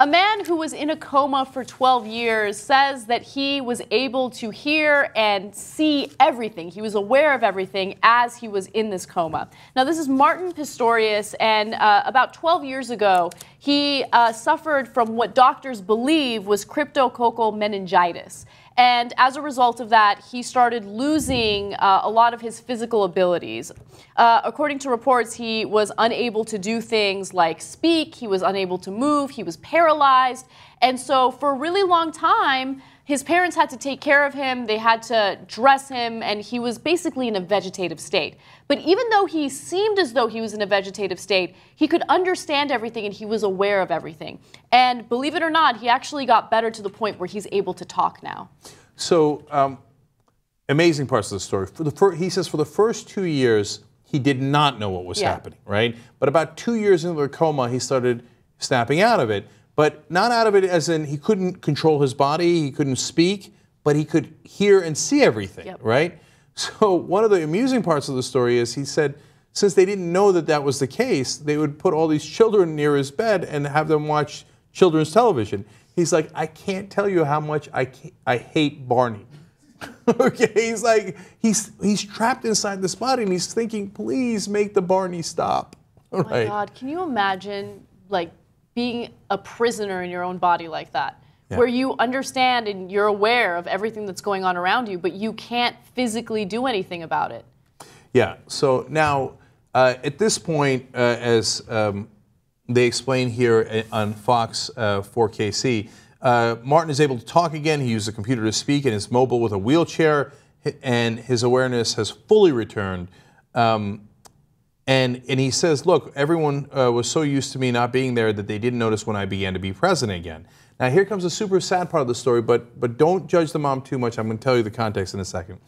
A man who was in a coma for 12 years says that he was able to hear and see everything. He was aware of everything as he was in this coma. Now, this is Martin Pistorius, and uh, about 12 years ago, he uh, suffered from what doctors believe was cryptococcal meningitis. And as a result of that, he started losing uh, a lot of his physical abilities. Uh, according to reports, he was unable to do things like speak, he was unable to move, he was paralyzed. And so, for a really long time, his parents had to take care of him, they had to dress him, and he was basically in a vegetative state. But even though he seemed as though he was in a vegetative state, he could understand everything and he was aware of everything. And believe it or not, he actually got better to the point where he's able to talk now. So, um, amazing parts of the story. For the fir- he says for the first two years, he did not know what was Yeah. happening, right? But about two years into the coma, he started snapping out of it. But not out of it as in he couldn't control his body, he couldn't speak, but he could hear and see everything, Yep. right? So, one of the amusing parts of the story is he said, since they didn't know that that was the case, they would put all these children near his bed and have them watch children's television. He's like, I can't tell you how much I, I hate Barney. okay, he's like, he's he's trapped inside this body and he's thinking, please make the Barney stop. Oh my God, can you imagine like being a prisoner in your own body like that? Yeah. Where you understand and you're aware of everything that's going on around you, but you can't physically do anything about it. Yeah. So now, uh, at this point, uh, as um, they explain here uh, on Fox uh, 4KC, uh, Martin is able to talk again. He used a computer to speak and is mobile with a wheelchair, and his awareness has fully returned. Um, and, and he says, Look, everyone uh, was so used to me not being there that they didn't notice when I began to be present again. Now, here comes a super sad part of the story, but, but don't judge the mom too much. I'm going to tell you the context in a second.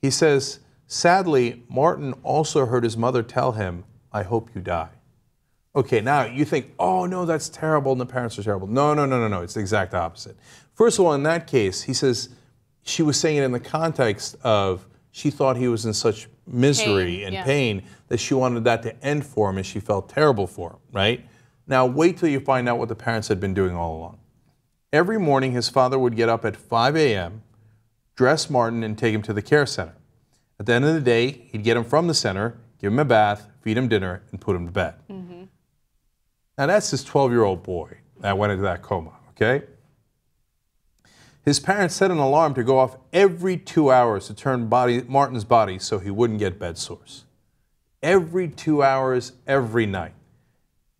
He says, Sadly, Martin also heard his mother tell him, I hope you die. Okay, now you think, oh no, that's terrible, and the parents are terrible. No, no, no, no, no. It's the exact opposite. First of all, in that case, he says she was saying it in the context of she thought he was in such misery Pain, and yeah. pain that she wanted that to end for him and she felt terrible for him, right? Now, wait till you find out what the parents had been doing all along. Every morning, his father would get up at 5 a.m., dress Martin, and take him to the care center. At the end of the day, he'd get him from the center, give him a bath, feed him dinner, and put him to bed. Mm-hmm. Now, that's his 12 year old boy that went into that coma, okay? His parents set an alarm to go off every two hours to turn body, Martin's body so he wouldn't get bed sores. Every two hours, every night.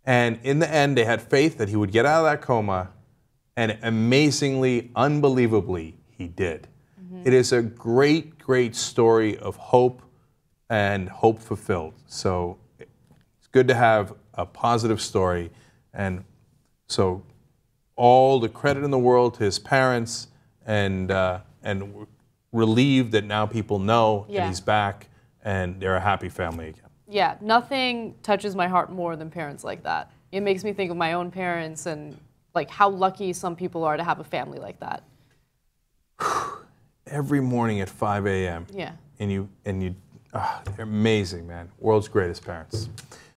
And in the end, they had faith that he would get out of that coma, and amazingly, unbelievably, he did. Mm-hmm. It is a great, great story of hope and hope fulfilled. So it's good to have a positive story. And so all the credit in the world to his parents and, uh, and we're relieved that now people know Yeah. that he's back and they're a happy family again. Yeah, nothing touches my heart more than parents like that. It makes me think of my own parents and like how lucky some people are to have a family like that. Every morning at 5 a.m. Yeah. And you, and you, ah, they're amazing, man. World's greatest parents.